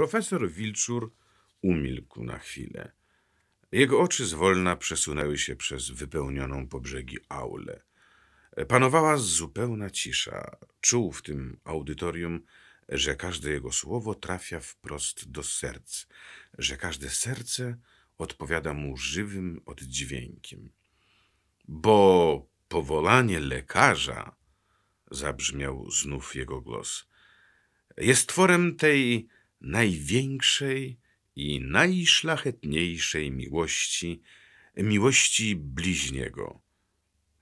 Profesor Wilczur umilkł na chwilę. Jego oczy zwolna przesunęły się przez wypełnioną po brzegi aulę. Panowała zupełna cisza. Czuł w tym audytorium, że każde jego słowo trafia wprost do serc, że każde serce odpowiada mu żywym oddźwiękiem. Bo powołanie lekarza, zabrzmiał znów jego głos, jest tworem tej największej i najszlachetniejszej miłości, miłości bliźniego,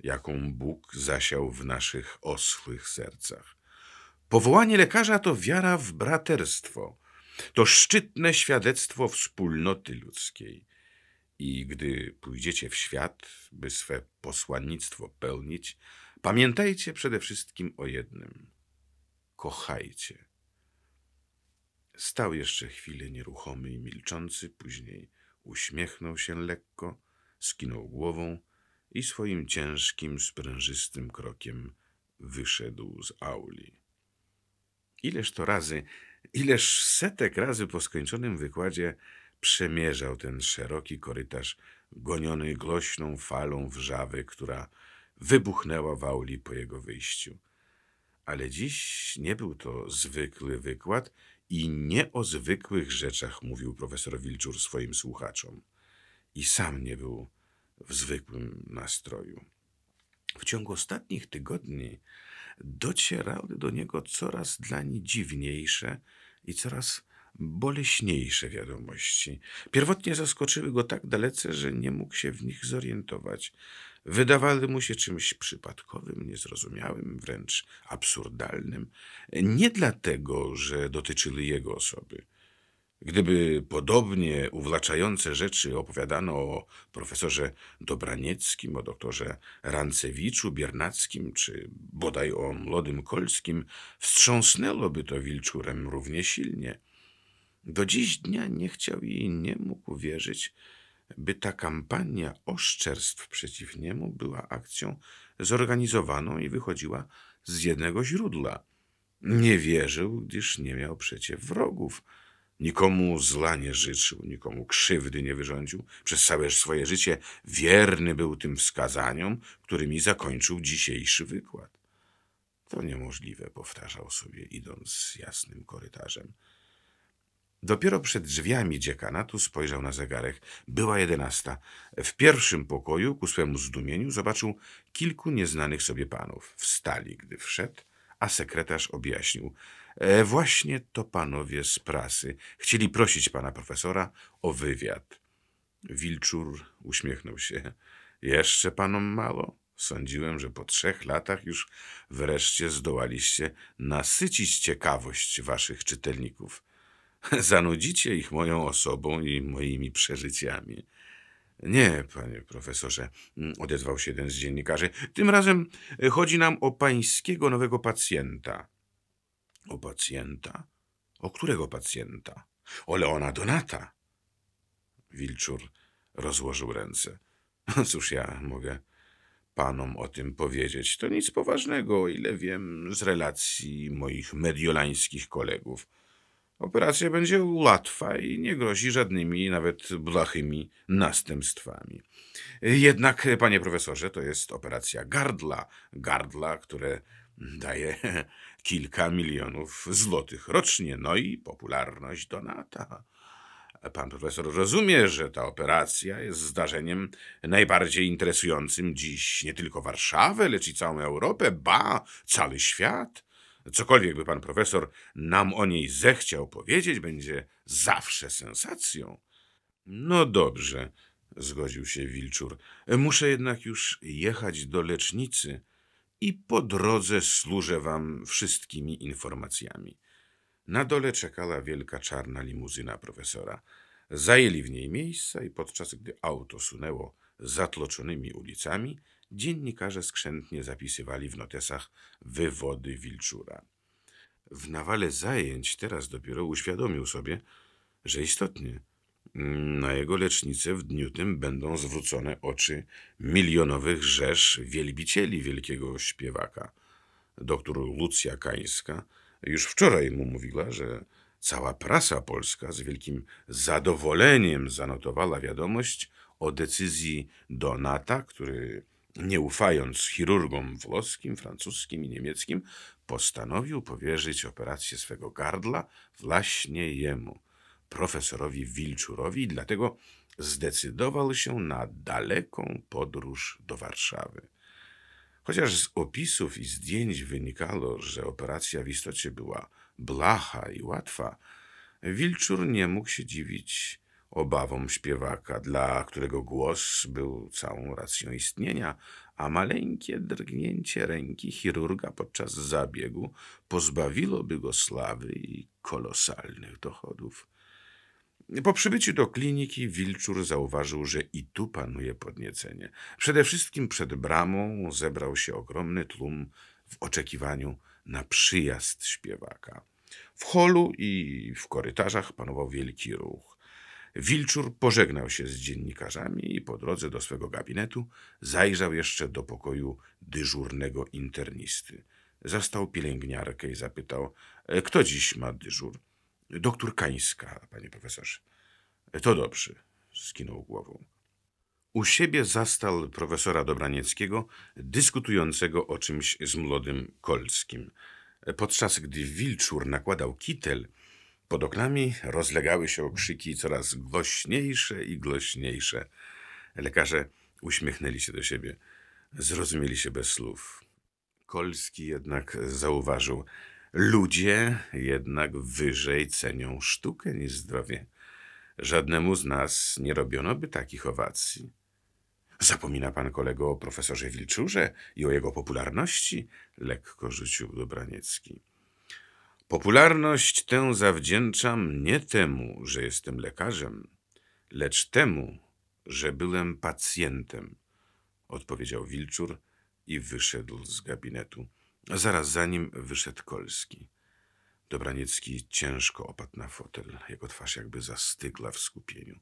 jaką Bóg zasiał w naszych oschłych sercach. Powołanie lekarza to wiara w braterstwo, to szczytne świadectwo wspólnoty ludzkiej. I gdy pójdziecie w świat, by swe posłannictwo pełnić, pamiętajcie przede wszystkim o jednym. Kochajcie. Stał jeszcze chwilę nieruchomy i milczący, później uśmiechnął się lekko, skinął głową i swoim ciężkim, sprężystym krokiem wyszedł z auli. Ileż to razy, ileż setek razy po skończonym wykładzie przemierzał ten szeroki korytarz, goniony głośną falą wrzawy, która wybuchnęła w auli po jego wyjściu. Ale dziś nie był to zwykły wykład i nie o zwykłych rzeczach mówił profesor Wilczur swoim słuchaczom. I sam nie był w zwykłym nastroju. W ciągu ostatnich tygodni docierały do niego coraz dlań dziwniejsze i coraz boleśniejsze wiadomości. Pierwotnie zaskoczyły go tak dalece, że nie mógł się w nich zorientować. Wydawały mu się czymś przypadkowym, niezrozumiałym, wręcz absurdalnym. Nie dlatego, że dotyczyły jego osoby. Gdyby podobnie uwlaczające rzeczy opowiadano o profesorze Dobranieckim, o doktorze Rancewiczu, Biernackim, czy bodaj o młodym Kolskim, wstrząsnęłoby to Wilczurem równie silnie. Do dziś dnia nie chciał i nie mógł wierzyć, by ta kampania oszczerstw przeciw niemu była akcją zorganizowaną i wychodziła z jednego źródła. Nie wierzył, gdyż nie miał przecie wrogów. Nikomu zla nie życzył, nikomu krzywdy nie wyrządził. Przez całe swoje życie wierny był tym wskazaniom, którymi zakończył dzisiejszy wykład. To niemożliwe, powtarzał sobie, idąc jasnym korytarzem. Dopiero przed drzwiami dziekanatu spojrzał na zegarek. Była jedenasta. W pierwszym pokoju, ku swemu zdumieniu, zobaczył kilku nieznanych sobie panów. Wstali, gdy wszedł, a sekretarz objaśnił. E, właśnie to panowie z prasy. Chcieli prosić pana profesora o wywiad. Wilczur uśmiechnął się. Jeszcze panom mało? Sądziłem, że po trzech latach już wreszcie zdołaliście nasycić ciekawość waszych czytelników. Zanudzicie ich moją osobą i moimi przeżyciami. Nie, panie profesorze, odezwał się jeden z dziennikarzy. Tym razem chodzi nam o pańskiego nowego pacjenta. O pacjenta? O którego pacjenta? O Leona Donata. Wilczur rozłożył ręce. Cóż ja mogę panom o tym powiedzieć? To nic poważnego, o ile wiem z relacji moich mediolańskich kolegów. Operacja będzie łatwa i nie grozi żadnymi, nawet blachymi następstwami. Jednak, panie profesorze, to jest operacja gardla. Gardla, które daje kilka milionów złotych rocznie, no i popularność Donata. Pan profesor rozumie, że ta operacja jest zdarzeniem najbardziej interesującym dziś nie tylko Warszawę, lecz i całą Europę, ba, cały świat. Cokolwiek by pan profesor nam o niej zechciał powiedzieć, będzie zawsze sensacją. No dobrze, zgodził się Wilczur. Muszę jednak już jechać do lecznicy i po drodze służę wam wszystkimi informacjami. Na dole czekała wielka czarna limuzyna profesora. Zajęli w niej miejsca i podczas gdy auto sunęło zatloczonymi ulicami, dziennikarze skrzętnie zapisywali w notesach wywody Wilczura. W nawale zajęć teraz dopiero uświadomił sobie, że istotnie na jego lecznicę w dniu tym będą zwrócone oczy milionowych rzesz wielbicieli wielkiego śpiewaka. Doktor Lucja Kańska już wczoraj mu mówiła, że Cała prasa polska z wielkim zadowoleniem zanotowała wiadomość o decyzji Donata, który nie ufając chirurgom włoskim, francuskim i niemieckim, postanowił powierzyć operację swego gardla właśnie jemu, profesorowi Wilczurowi, i dlatego zdecydował się na daleką podróż do Warszawy. Chociaż z opisów i zdjęć wynikało, że operacja w istocie była blacha i łatwa, Wilczur nie mógł się dziwić obawom śpiewaka, dla którego głos był całą racją istnienia, a maleńkie drgnięcie ręki chirurga podczas zabiegu pozbawiłoby go sławy i kolosalnych dochodów. Po przybyciu do kliniki Wilczur zauważył, że i tu panuje podniecenie. Przede wszystkim przed bramą zebrał się ogromny tłum w oczekiwaniu na przyjazd śpiewaka. W holu i w korytarzach panował wielki ruch. Wilczur pożegnał się z dziennikarzami i po drodze do swego gabinetu zajrzał jeszcze do pokoju dyżurnego internisty. Zastał pielęgniarkę i zapytał, "E, kto dziś ma dyżur? Doktor Kańska, panie profesorze. To dobrze, skinął głową. U siebie zastał profesora Dobranieckiego dyskutującego o czymś z młodym Kolskim. Podczas gdy Wilczur nakładał kitel, pod oknami rozlegały się okrzyki coraz głośniejsze i głośniejsze. Lekarze uśmiechnęli się do siebie. Zrozumieli się bez słów. Kolski jednak zauważył. Ludzie jednak wyżej cenią sztukę niż zdrowie. Żadnemu z nas nie robiono by takich owacji. Zapomina pan kolego o profesorze Wilczurze i o jego popularności? Lekko rzucił Dobraniecki. Popularność tę zawdzięczam nie temu, że jestem lekarzem, lecz temu, że byłem pacjentem, odpowiedział Wilczur i wyszedł z gabinetu. Zaraz za nim wyszedł Kolski. Dobraniecki ciężko opadł na fotel. Jego twarz jakby zastygła w skupieniu.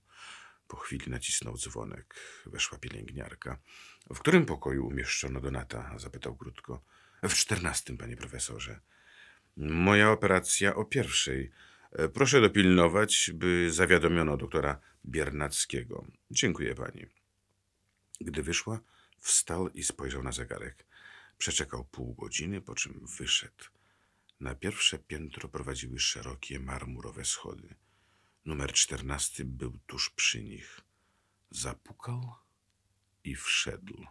Po chwili nacisnął dzwonek. Weszła pielęgniarka. W którym pokoju umieszczono Donata? Zapytał krótko. W czternastym, panie profesorze. Moja operacja o pierwszej. Proszę dopilnować, by zawiadomiono doktora Biernackiego. Dziękuję pani. Gdy wyszła, wstał i spojrzał na zegarek. Przeczekał pół godziny, po czym wyszedł. Na pierwsze piętro prowadziły szerokie marmurowe schody. Numer czternasty był tuż przy nich. Zapukał i wszedł.